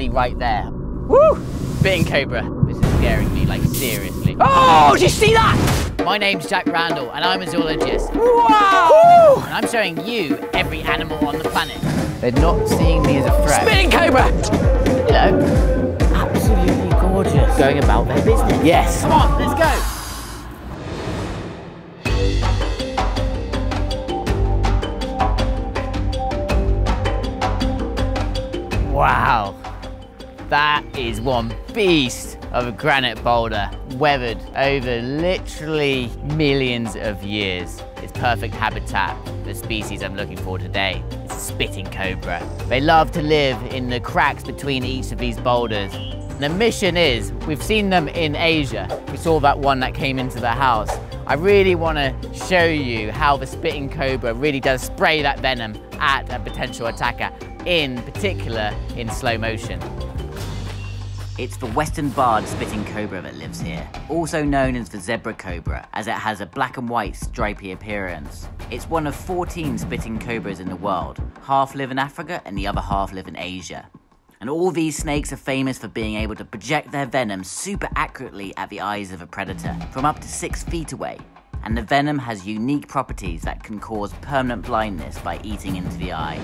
literally right there. Woo! Spitting cobra. This is scaring me, like seriously. Oh, did you see that? My name's Jack Randall, and I'm a zoologist. Wow! And I'm showing you every animal on the planet. They're not seeing me as a threat. Spitting cobra! Know, absolutely gorgeous. Going about their business. Yes. Come on, let's go. Wow, that is one beast of a granite boulder, weathered over literally millions of years. It's perfect habitat for the species I'm looking for today. It's spitting cobra. They love to live in the cracks between each of these boulders. And The mission is, we've seen them in Asia. We saw that one that came into the house. I really want to show you how the spitting cobra really does spray that venom at a potential attacker, in particular in slow motion. It's the western barred spitting cobra that lives here, also known as the zebra cobra, as it has a black and white stripy appearance. It's one of 14 spitting cobras in the world. Half live in Africa and the other half live in Asia. And all these snakes are famous for being able to project their venom super accurately at the eyes of a predator, from up to 6 feet away. And the venom has unique properties that can cause permanent blindness by eating into the eye.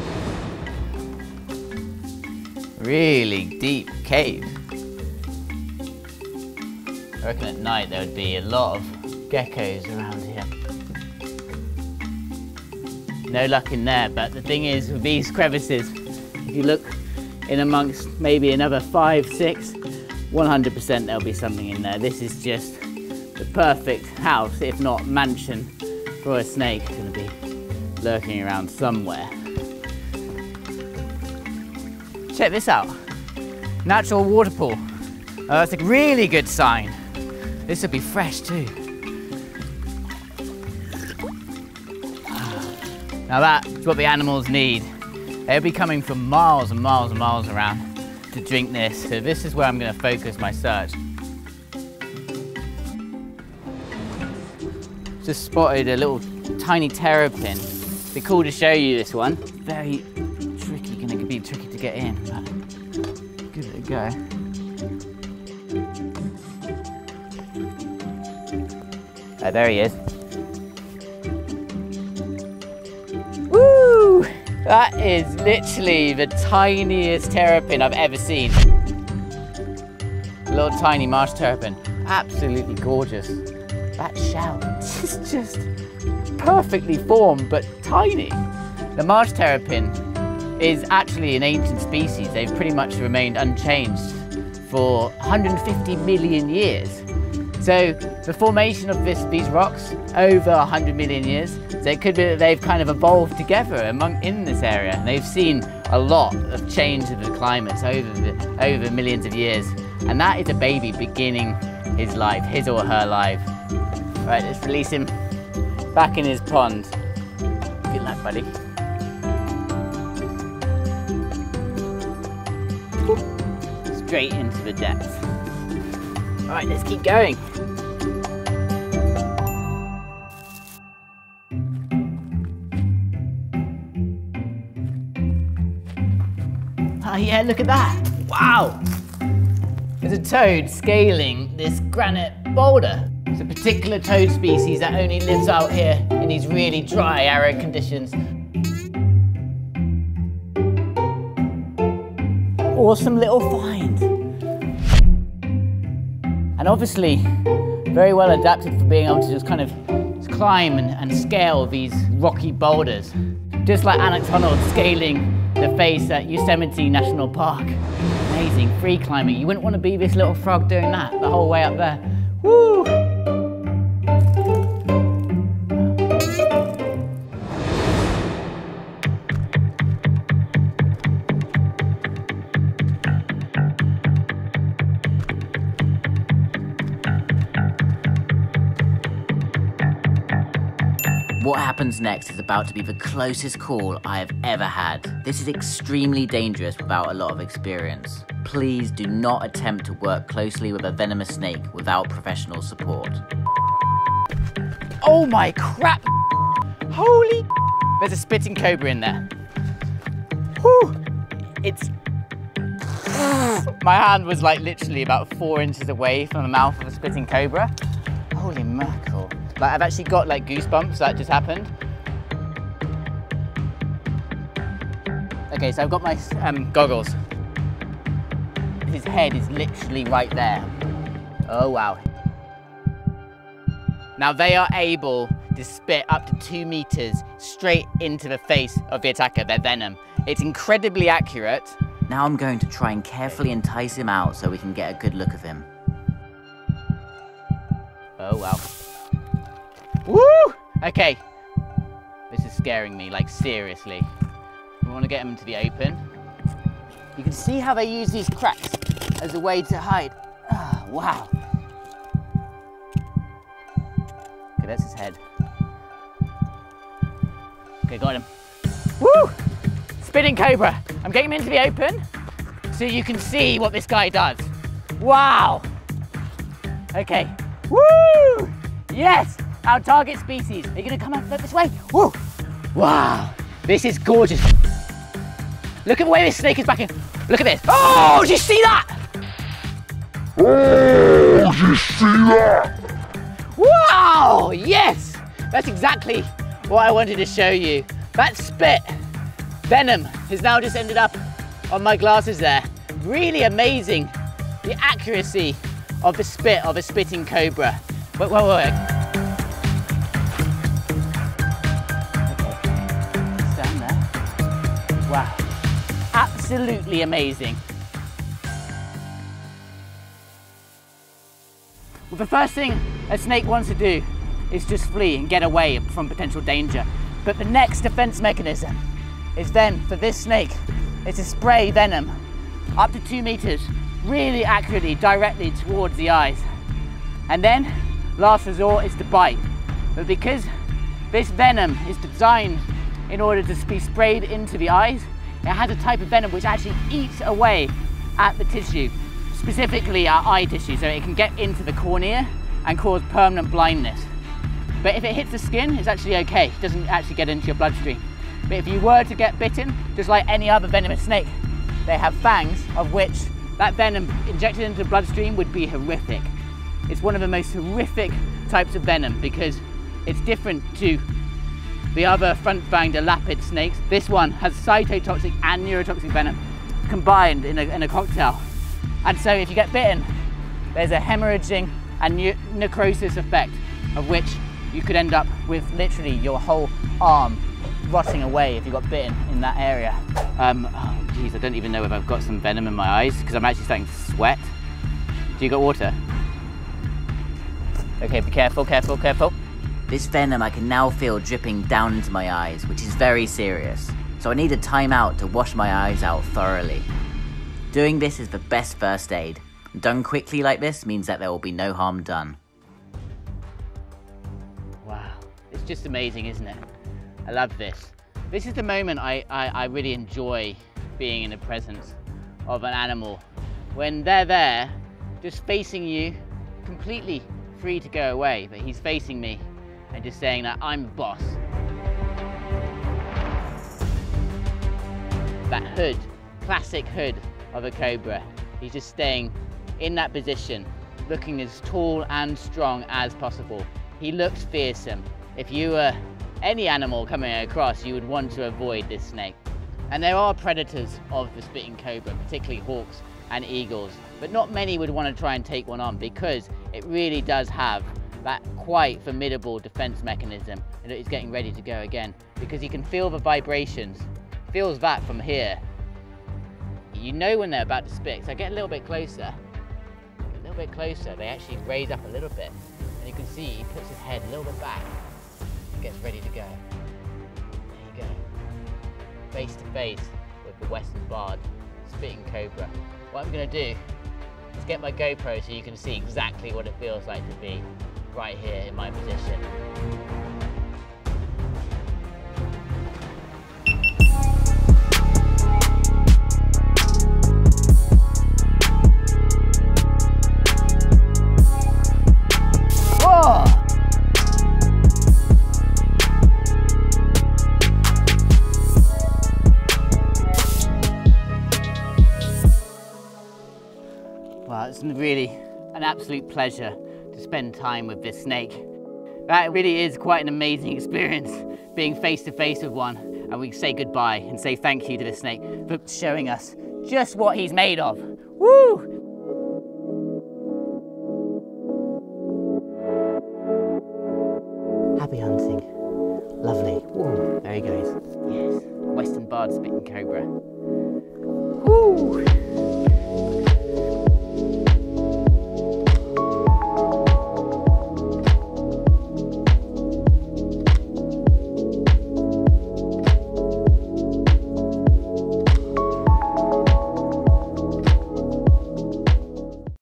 Really deep cave. I reckon at night there would be a lot of geckos around here. No luck in there, but the thing is with these crevices, if you look in amongst maybe another five, six, 100% there'll be something in there. This is just the perfect house, if not mansion, for a snake. It's gonna be lurking around somewhere. Check this out. Natural water pool. Oh, that's a really good sign. This will be fresh too. Now that's what the animals need. They'll be coming from miles and miles and miles around to drink this. So this is where I'm gonna focus my search. Just spotted a little tiny terrapin. Be cool to show you this one. Very tricky, gonna be tricky to get in, give it a go. Oh, there he is. Woo! That is literally the tiniest terrapin I've ever seen. Little tiny marsh terrapin. Absolutely gorgeous. That shell is just perfectly formed, but tiny. The marsh terrapin is actually an ancient species. They've pretty much remained unchanged for 150 million years. So the formation of this, these rocks over 100 million years, so it could be that they've kind of evolved together among, in this area. And they've seen a lot of change of the climates over, the, over millions of years. And that is a baby beginning his life, his or her life. Right, let's release him back in his pond. Good luck, buddy. Straight into the depths. All right, let's keep going. Oh yeah, look at that. Wow. There's a toad scaling this granite boulder. It's a particular toad species that only lives out here in these really dry, arid conditions. Awesome little find. And obviously, very well adapted for being able to just kind of climb and, and scale these rocky boulders. Just like Alex Honnold scaling the face at Yosemite National Park. Amazing, free climbing. You wouldn't want to be this little frog doing that the whole way up there. Woo! What happens next is about to be the closest call I have ever had. This is extremely dangerous without a lot of experience. Please do not attempt to work closely with a venomous snake without professional support. Oh my crap! Holy There's a spitting cobra in there. Whew. It's My hand was like literally about four inches away from the mouth of a spitting cobra. Holy mackerel. Like I've actually got like goosebumps that just happened. Okay, so I've got my um, goggles. His head is literally right there. Oh wow. Now they are able to spit up to two meters straight into the face of the attacker, their venom. It's incredibly accurate. Now I'm going to try and carefully entice him out so we can get a good look of him. Oh wow. Woo! Okay. This is scaring me, like seriously. We want to get them into the open. You can see how they use these cracks as a way to hide. Oh, wow. Okay, that's his head. Okay, got him. Woo! Spitting cobra. I'm getting him into the open so you can see what this guy does. Wow. Okay. Woo! Yes, our target species. Are you gonna come out this way? Woo! Wow, this is gorgeous. Look at the way this snake is backing. Look at this. Oh, did you see that? Oh, did you see that? Wow, yes. That's exactly what I wanted to show you. That spit venom has now just ended up on my glasses there. Really amazing, the accuracy of the spit of a spitting cobra. Wait, wait, wait. Absolutely amazing. Well, the first thing a snake wants to do is just flee and get away from potential danger. But the next defense mechanism is then for this snake is to spray venom up to two meters, really accurately, directly towards the eyes. And then, last resort is to bite. But because this venom is designed in order to be sprayed into the eyes, it has a type of venom which actually eats away at the tissue, specifically our eye tissue, so it can get into the cornea and cause permanent blindness. But if it hits the skin, it's actually okay. It doesn't actually get into your bloodstream. But if you were to get bitten, just like any other venomous snake, they have fangs of which that venom injected into the bloodstream would be horrific. It's one of the most horrific types of venom because it's different to the other front-fanged elapid snakes. This one has cytotoxic and neurotoxic venom combined in a, in a cocktail. And so if you get bitten, there's a hemorrhaging and ne necrosis effect of which you could end up with literally your whole arm rotting away if you got bitten in that area. Um, oh geez, I don't even know if I've got some venom in my eyes because I'm actually starting to sweat. Do you got water? Okay, be careful, careful, careful. This venom I can now feel dripping down into my eyes, which is very serious. So I need a timeout to wash my eyes out thoroughly. Doing this is the best first aid. Done quickly like this means that there will be no harm done. Wow, it's just amazing, isn't it? I love this. This is the moment I, I, I really enjoy being in the presence of an animal. When they're there, just facing you, completely free to go away, but he's facing me and just saying that I'm boss. That hood, classic hood of a cobra. He's just staying in that position, looking as tall and strong as possible. He looks fearsome. If you were any animal coming across, you would want to avoid this snake. And there are predators of the spitting cobra, particularly hawks and eagles, but not many would want to try and take one on because it really does have that quite formidable defense mechanism and it is getting ready to go again because you can feel the vibrations, feels that from here. You know when they're about to spit, so I get a little bit closer, a little bit closer, they actually raise up a little bit and you can see he puts his head a little bit back gets ready to go. There you go. Face to face with the Western Barred Spitting Cobra. What I'm going to do is get my GoPro so you can see exactly what it feels like to be right here in my position. Wow, it's really an absolute pleasure spend time with this snake. That really is quite an amazing experience, being face to face with one. And we say goodbye and say thank you to the snake for showing us just what he's made of. Woo! Happy hunting. Lovely. There he goes. Yes, Western barred spitting cobra. Woo!